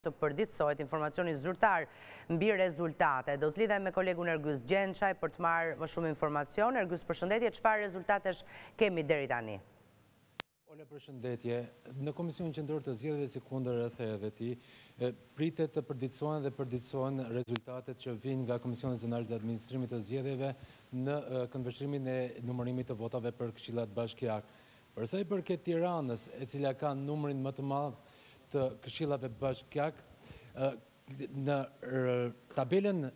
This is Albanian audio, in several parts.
të përditësohet informacioni zyrtar mbi rezultatet. Do të lidhem me kolegun Ergys Gjençaj për të marrë më shumë informacion. Ergys, përshëndetje, çfarë rezultatesh kemi deri tani? Ola, përshëndetje. Në Komisionin Qendror të Zgjedhjeve, sikundër e the edhe ti, pritet të përditësohen dhe përditësohen rezultatet që vijnë nga Komisionet Zonale të Administrimit të Zgjedhjeve në këndvështrimin e numërimit të votave për këshillat bashkiakë. Për sa i përket Tiranës, e cila ka numrin më të madh të këshillave bashkiakë, në tabelën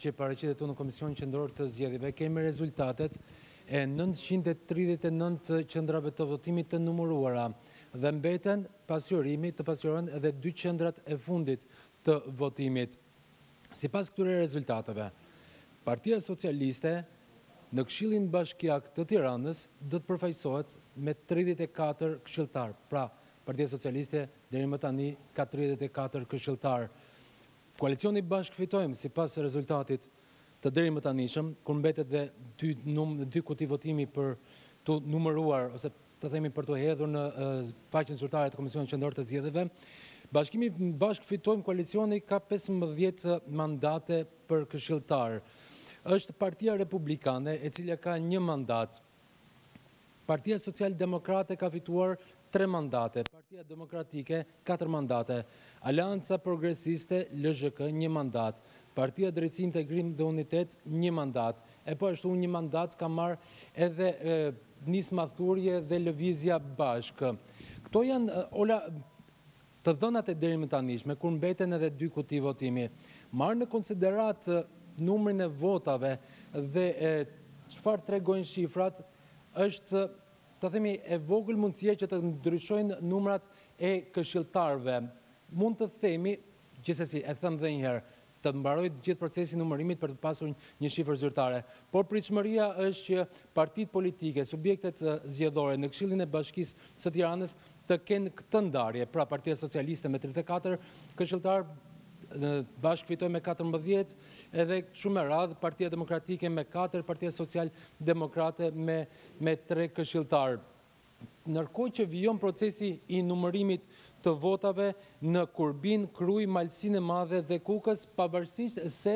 që paraqitet këtu në Komisionin Qendror të Zgjedhjeve kemi rezultatet e nëntëqind e tridhjetë e nëntë qendrave të votimit të numëruara dhe mbeten pasqyrimi të pasqyrohen edhe dy qendrat e fundit të votimit. Sipas këtyre rezultateve, Partia Socialiste në Këshillin Bashkiak të Tiranës do të përfaqësohet me tridhjetë e katër këshilltarë. Pra, Partia Socialiste deri më tani ka tridhjetë e katër këshilltarë. Koalicioni Bashkë Fitojmë, sipas rezultatit të derimëtanishëm, kur mbetet dhe dy num, dy kuti votimi për t'u numëruar ose të themi për t'u hedhur në faqen zyrtare të Komisionit Qendror të Zgjedhjeve. Bashkimi Bashkë Fitojmë Koalicioni ka 15 mandate për këshilltar. Është Partia Republikane e cila ka një mandat. Partia Social Demokrate ka fituar 3 mandate, Partia Demokratike 4 mandate, Aleanca Progresiste LZHK 1 mandat, Partia Drejtësi Integrim dhe Unitet 1 mandat. E po ashtu një mandat ka marrë edhe Nisma Thurje dhe Lëvizja Bashkë. Këto janë, Ola, të dhënat e derimëtanishme, kur mbeten edhe dy kuti votimi. Marrë në konsideratë numrin e votave dhe çfarë tregojnë shifrat, është, të themi, e vogël mundësia që të ndryshojnë numrat e këshilltarëve. Mund të themi, gjithsesi, e them edhe një herë, të mbarojë gjithë procesi i numërimit për të pasur një shifër zyrtare. Por pritshmëria është që partitë politike, subjektet zgjedhore në Këshillin e Bashkisë së Tiranës të kenë këtë ndarje, pra Partia Socialiste me tridhjetë e katër këshilltarë, Bashkë Fitojmë katërmbëdhjetë, edhe kështu me radhë, Partia Demokratike me katër, Partia Social Demokrate me tre këshilltarë. Ndërkohë që vijon procesi i numërimit të votave në Kurbin, Krujë, Malësinë e Madhe dhe Kukës, pavarësisht se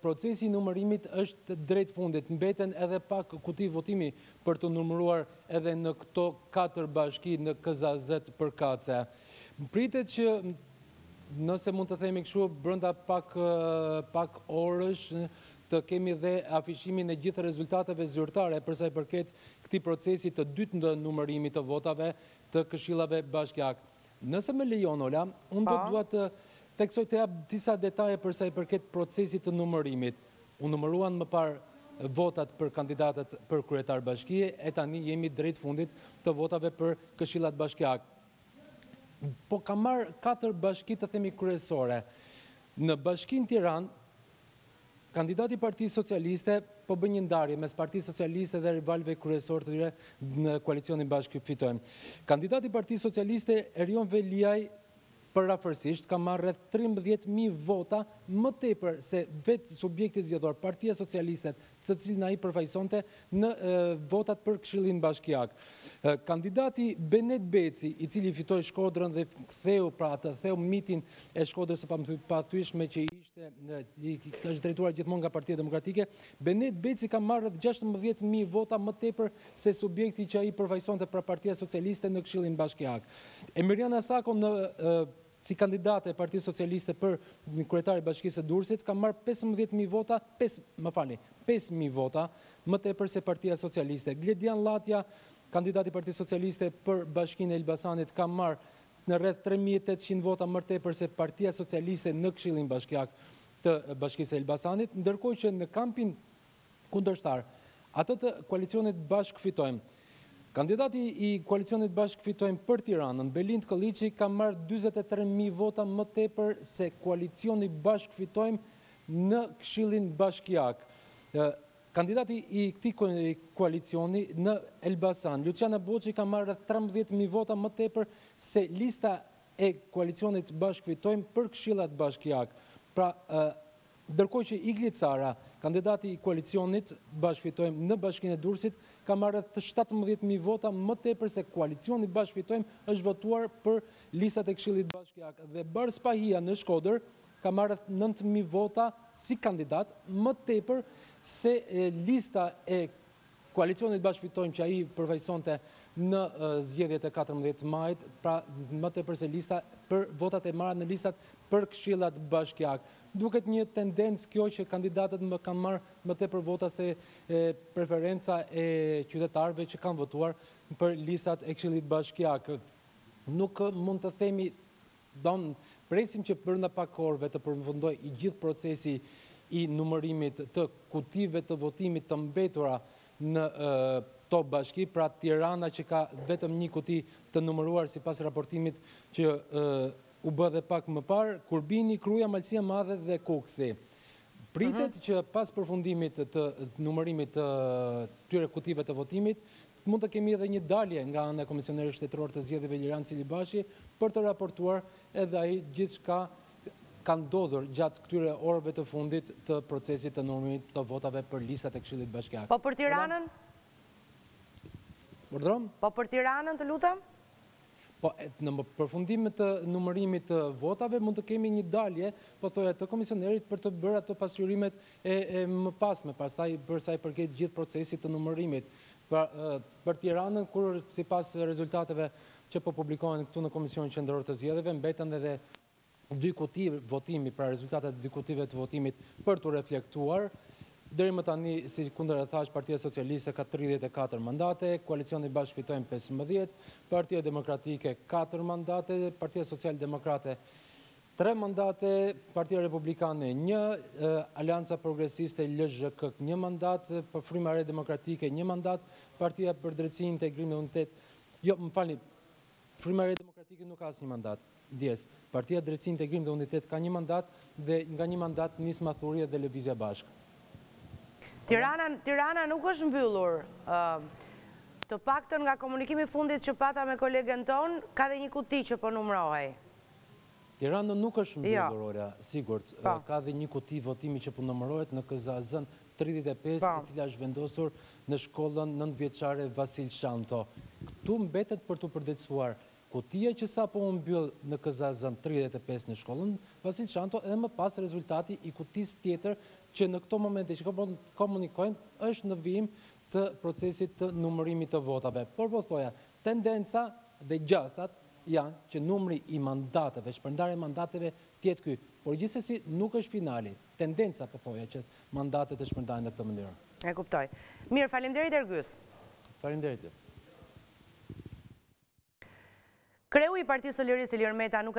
procesi i numërimit është drejt fundit, mbeten edhe pak kuti votimi për të numëruar edhe në këto katër bashki në KZAZ-të përkatëse. Pritet që, nëse mund të themi kështu, brenda pak orësh Të kemi dhe afishimin e gjithë rezultateve zyrtare përsa i përket këtij procesi të dytë të numërimit të votave të këshillave bashkiakë. Nëse më lejon, Ola, unë do të dua të theksoj, të jap disa detaje përsa i përket procesit të numërimit. U numëruan më parë votat për kandidatët për kryetarë bashkie e tani jemi drejt fundit të votave për këshillat bashkiakë. Po kam marrë katër bashki të themi kryesore. Në Bashkinë Tiranë, Kandidati i Partisë Socialiste po bën një ndarje mes Partisë Socialiste dhe rivalëve kryesorë të tyre në koalicionin Bashkë Fitojmë. Kandidati i Partisë Socialiste, Erion Veliaj përafërsisht ka marrë rreth trembëdhjetë mijë vota më tepër se vetë subjekti zgjedhor, Partia Socialiste, të cilin ai përfaqësonte në votat për Këshillin Bashkiak. Kandidati Benet Beci, i cili fitoi Shkodrën dhe ktheu pra atë theu mitin e Shkodrës së pathyeshme që ishte është drejtuar gjithmonë nga Partia Demokratike, Benet Beci ka marrë rreth gjashtëmbëdhjetë mijë vota më tepër se subjekti që ai përfaqësonte pra Partia Socialiste në Këshillin Bashkiak. Emiriana Sako në si kandidate e Partisë Socialiste për kryetar e Bashkisë së Durrësit ka marrë pesëmbëdhjetë mijë vota, pesë, më falni, pesë mijë vota më tepër se Partia Socialiste. Gledian Llatja, kandidat i Partisë Socialiste për Bashkinë e Elbasanit ka marrë në rreth tre mijë e tetëqind vota më tepër se Partia Socialiste në Këshillin Bashkiak të Bashkisë së Elbasanit, ndërkohë që në kampin kundërshtar, atë të koalicionit Bashkë Fitojmë, kandidati i koalicionit Bashkë Fitojmë për Tiranën, Belind Këlliçi ka marrë dyzet e tre mijë vota më tepër se koalicioni Bashkë Fitojmë në Këshillin Bashkiak. Kandidati i këtij koalicioni në Elbasan, Luçiano Boçi ka marrë rreth trembëdhjetë mijë vota më tepër se lista e koalicionit Bashkë Fitojmë për këshillat bashkiakë. Pra, ndërkohë që Igli Cara, kandidati i koalicionit Bashkë Fitojmë në Bashkinë e Durrësit, ka marrë rreth shtatëmbëdhjetë mijë vota më tepër se koalicioni Bashkë Fitojmë është votuar për listat e këshillit bashkiak dhe Bardh Spahia në Shkodër ka marrë rreth nëntë mijë vota si kandidat, më tepër se lista e koalicionit Bashkë Fitojmë që ai përfaqësonte në zgjedhjet e katërmbëdhjetë majit, pra më tepër se lista për votat e marra në listat për këshillat bashkiakë. Duket një tendencë kjo që kandidatët më kanë marrë më tepër vota se preferenca e qytetarëve që kanë votuar për listat e këshillit bashkiakë. Nuk mund të themi Do presim që brenda pak orëve të përfundojë i gjithë procesi i numërimit të kutive të votimit të mbetura në këto bashki, pra Tirana që ka vetëm një kuti të panumëruar sipas raportimit që u bë dhe pak më parë, Kurbini, Kruja, Malësia e Madhe dhe Kukësi. Pritet që pas përfundimit të numërimit të këtyre kutive të votimit, Mund të kemi edhe një dalje nga ana e Komisionerit Shtetëror të Zgjedhjeve Ilirjan Celibashi për të raportuar edhe ai gjithçka ka ndodhur gjatë këtyre orëve të fundit të procesit të numërimit të votave për listat e Këshillit Bashkiak. Po për Tiranën? Urdhëro. Po për Tiranën, të lutem? Po, në përfundim të numërimit të votave mund të kemi një dalje, po thoja, të komisionerit për të bërë ato pasqyrimet e mëpasme, pastaj për sa i përket gjithë procesit të numërimit. Pra, për Tiranën, kur sipas rezultateve që po publikohen këtu në Komisionin Qendror të Zgjedhjeve, mbeten edhe dy kuti votimi, pra rezultatet e dy kutive të votimit për t'u reflektuar. Deri më tani, sikundër e thashë, Partia Socialiste ka 34 mandate, koalicioni Bashkë Fitojmë 15, Partia Demokratike 4 mandate, Partia Socialdemokrate 3 mandate, Partia Republikane 1, Aleanca Progresiste LZHK 1 mandat, Fryma e Re Demokratike 1 mandat, Partia për Drejtësi Integrim dhe Unitet, jo, më falni, Fryma e Re Demokratike nuk ka asnjë mandat. Ndjesë. Partia Drejtësi Integrim dhe Unitet ka një mandat dhe nga një mandat Nisma Thurje dhe Lëvizja Bashkë. Tirana Tirana nuk është mbyllur ë të paktën nga komunikimi i fundit që pata me kolegen tonë ka dhe një kuti që po numërohej. Tirana nuk është mbyllur Ora, sigurisht ka dhe një kuti votimi që po numërohet në KZAZ-në tridhjetë e pesë e cila është vendosur në shkollën nëntëvjeçare Vasil Shanto. Këtu mbetet për t'u përditësuar Kutia që sapo u mbyll në KZAZ-në tridhjetë e pesë në shkollën Vasil Shanto dhe më pas rezultati i kutisë tjetër që në këto momente që po komunikojmë është në vijim të procesit të numërimit të votave. Por po thoja, tendenca dhe gjasat janë që numri i mandateve, shpërndarja e mandateve të jetë ky, por gjithsesi nuk është finali. Tendenca po thoja që mandatet të shpërndahen në këtë mënyrë. E kuptoj. Mirë, faleminderit Ergys. Faleminderit. Kreu i Partisë së Lirisë Ilir Meta nuk e